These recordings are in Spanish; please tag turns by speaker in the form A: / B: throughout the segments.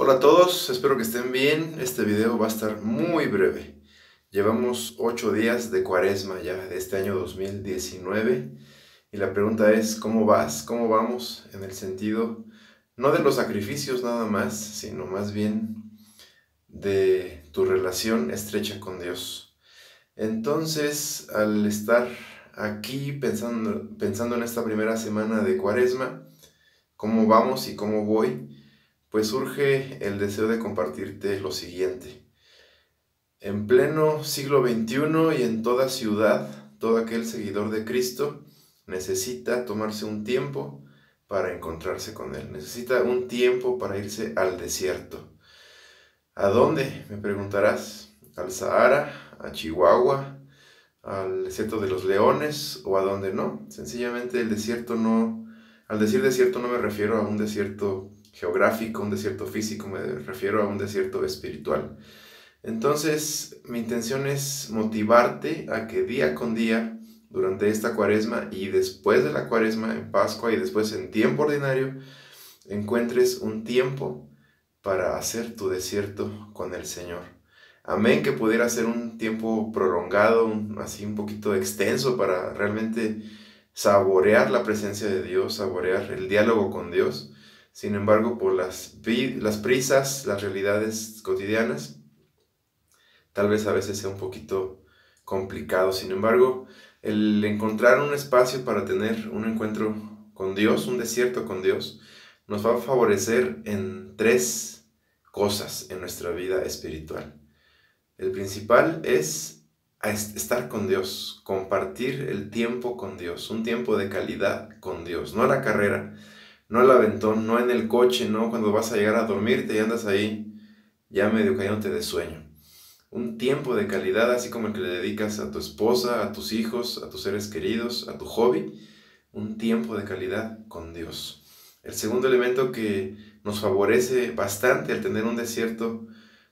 A: Hola a todos, espero que estén bien. Este video va a estar muy breve. Llevamos ocho días de cuaresma ya de este año 2019 y la pregunta es, ¿cómo vas? ¿Cómo vamos? En el sentido, no de los sacrificios nada más, sino más bien de tu relación estrecha con Dios. Entonces, al estar aquí pensando, pensando en esta primera semana de cuaresma, ¿cómo vamos y cómo voy? Pues surge el deseo de compartirte lo siguiente. En pleno siglo XXI y en toda ciudad, todo aquel seguidor de Cristo necesita tomarse un tiempo para encontrarse con Él. Necesita un tiempo para irse al desierto. ¿A dónde? Me preguntarás. ¿Al Sahara? ¿A Chihuahua? ¿Al desierto de los leones? ¿O a dónde no? Sencillamente el desierto no... Al decir desierto no me refiero a un desierto geográfico, un desierto físico, me refiero a un desierto espiritual. Entonces, mi intención es motivarte a que día con día, durante esta cuaresma y después de la cuaresma, en Pascua y después en tiempo ordinario, encuentres un tiempo para hacer tu desierto con el Señor. Amén, que pudiera ser un tiempo prolongado, así un poquito extenso para realmente saborear la presencia de Dios, saborear el diálogo con Dios sin embargo, por las, las prisas, las realidades cotidianas, tal vez a veces sea un poquito complicado. Sin embargo, el encontrar un espacio para tener un encuentro con Dios, un desierto con Dios, nos va a favorecer en tres cosas en nuestra vida espiritual. El principal es estar con Dios, compartir el tiempo con Dios, un tiempo de calidad con Dios, no la carrera, no el aventón, no en el coche, no cuando vas a llegar a dormirte y andas ahí ya medio cayéndote de sueño. Un tiempo de calidad, así como el que le dedicas a tu esposa, a tus hijos, a tus seres queridos, a tu hobby, un tiempo de calidad con Dios. El segundo elemento que nos favorece bastante al tener un desierto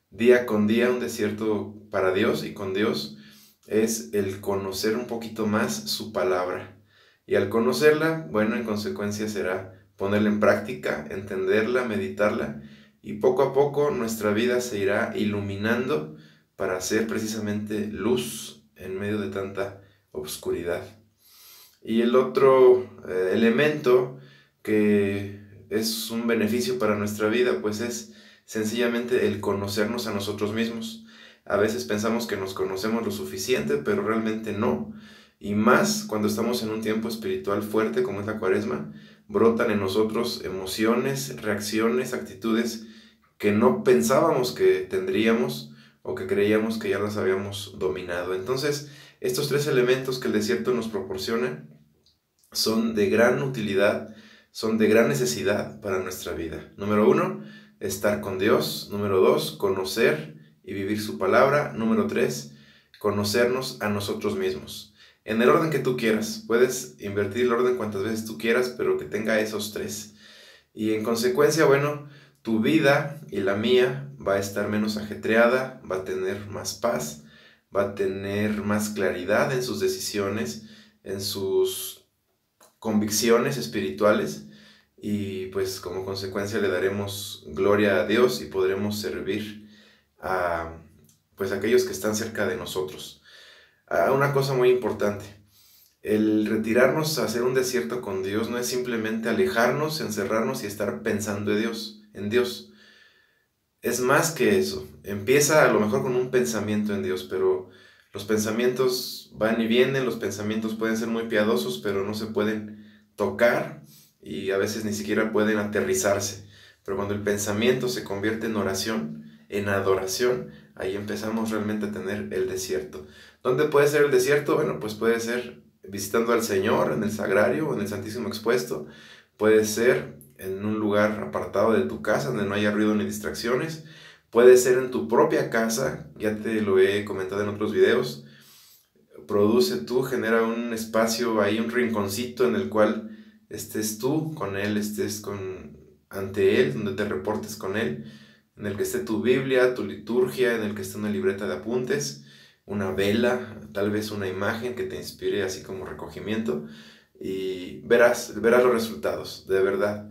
A: día con día, un desierto para Dios y con Dios, es el conocer un poquito más su palabra. Y al conocerla, bueno, en consecuencia será ponerla en práctica, entenderla, meditarla y poco a poco nuestra vida se irá iluminando para ser precisamente luz en medio de tanta oscuridad. Y el otro eh, elemento que es un beneficio para nuestra vida, pues es sencillamente el conocernos a nosotros mismos. A veces pensamos que nos conocemos lo suficiente, pero realmente no. Y más cuando estamos en un tiempo espiritual fuerte como es la cuaresma, brotan en nosotros emociones, reacciones, actitudes que no pensábamos que tendríamos o que creíamos que ya las habíamos dominado. Entonces, estos tres elementos que el desierto nos proporciona son de gran utilidad, son de gran necesidad para nuestra vida. Número uno, estar con Dios. Número dos, conocer y vivir su palabra. Número tres, conocernos a nosotros mismos en el orden que tú quieras. Puedes invertir el orden cuantas veces tú quieras, pero que tenga esos tres. Y en consecuencia, bueno, tu vida y la mía va a estar menos ajetreada, va a tener más paz, va a tener más claridad en sus decisiones, en sus convicciones espirituales y pues como consecuencia le daremos gloria a Dios y podremos servir a pues aquellos que están cerca de nosotros a una cosa muy importante. El retirarnos a hacer un desierto con Dios no es simplemente alejarnos, encerrarnos y estar pensando en Dios, en Dios. Es más que eso. Empieza a lo mejor con un pensamiento en Dios, pero los pensamientos van y vienen, los pensamientos pueden ser muy piadosos, pero no se pueden tocar y a veces ni siquiera pueden aterrizarse. Pero cuando el pensamiento se convierte en oración, en adoración, ahí empezamos realmente a tener el desierto. ¿Dónde puede ser el desierto? Bueno, pues puede ser visitando al Señor en el sagrario o en el Santísimo Expuesto. Puede ser en un lugar apartado de tu casa donde no haya ruido ni distracciones. Puede ser en tu propia casa, ya te lo he comentado en otros videos. Produce tú, genera un espacio ahí, un rinconcito en el cual estés tú con Él, estés con, ante Él, donde te reportes con Él en el que esté tu Biblia, tu liturgia, en el que esté una libreta de apuntes, una vela, tal vez una imagen que te inspire así como recogimiento y verás, verás los resultados, de verdad.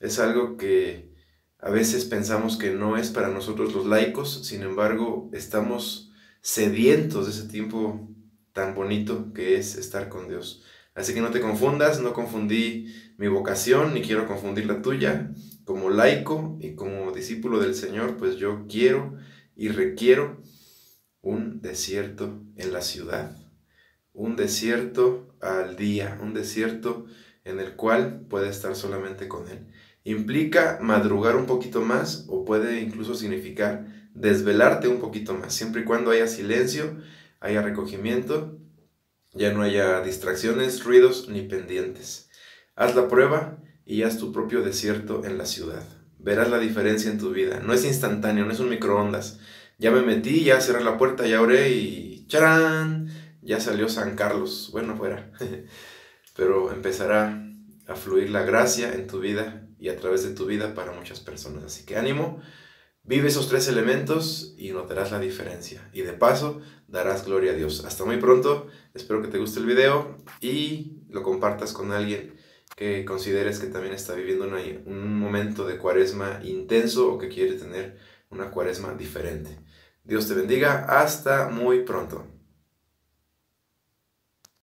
A: Es algo que A veces pensamos que no es para nosotros los laicos, sin embargo, estamos sedientos de ese tiempo tan bonito que es estar con Dios. Así que no te confundas, no confundí mi vocación ni quiero confundir la tuya. Como laico y como discípulo del Señor, pues yo quiero y requiero un desierto en la ciudad, un desierto al día, un desierto en el cual puede estar solamente con Él. Implica madrugar un poquito más o puede incluso significar desvelarte un poquito más, siempre y cuando haya silencio, haya recogimiento, ya no haya distracciones, ruidos ni pendientes. Haz la prueba y haz tu propio desierto en la ciudad. Verás la diferencia en tu vida. No es instantáneo, no es un microondas. Ya me metí, ya cerré la puerta, ya oré y ¡charán! Ya salió San Carlos. Bueno, fuera. Pero empezará a fluir la gracia en tu vida y a través de tu vida para muchas personas. Así que ánimo, vive esos tres elementos y notarás la diferencia. Y de paso, darás gloria a Dios. Hasta muy pronto, espero que te guste el video y lo compartas con alguien que consideres que también está viviendo un momento de cuaresma intenso o que quiere tener una cuaresma diferente. Dios te bendiga, hasta muy pronto.